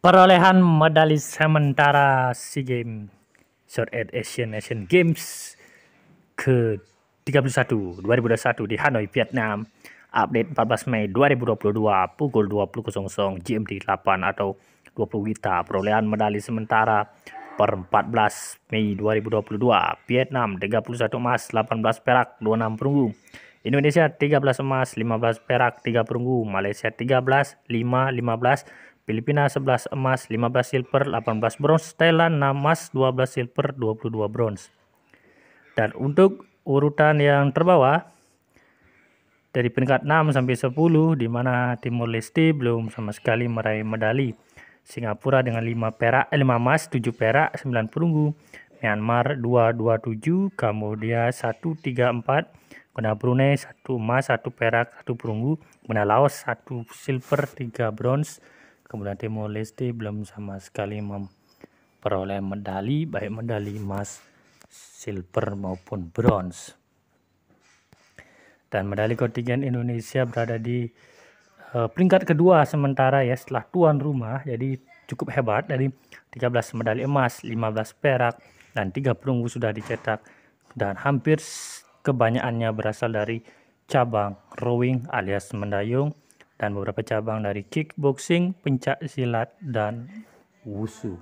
Perolehan medali sementara SEA Games Southeast Asian Asian Games ke 31 2021 di Hanoi, Vietnam. Update 14 Mei 2022 pukul 20.00 GMT 8 atau 20 WITA. Perolehan medali sementara per 14 Mei 2022. Vietnam 31 emas, 18 perak, 26 perunggu. Indonesia 13 emas, 15 perak, 3 perunggu. Malaysia 13, 5, 15 Filipina 11 emas, 15 silver, 18 bronze, Thailand 6 emas, 12 silver, 22 bronze. Dan untuk urutan yang terbawah dari peringkat 6 sampai 10 di mana Timor Leste belum sama sekali meraih medali. Singapura dengan 5 perak, 5 eh, emas, 7 perak, 9 perunggu. Myanmar 227, Kambodia 134, Kemudian Brunei 1 emas, 1 perak, 1 perunggu. Kemudian Laos 1 silver, 3 bronze kemudian Timor Leste belum sama sekali memperoleh medali baik medali emas silver maupun bronze. Dan medali kontingen Indonesia berada di uh, peringkat kedua sementara ya setelah tuan rumah jadi cukup hebat. Dari 13 medali emas 15 perak dan 3 perunggu sudah dicetak. Dan hampir kebanyakannya berasal dari cabang rowing alias mendayung dan beberapa cabang dari kickboxing, pencak silat, dan wushu.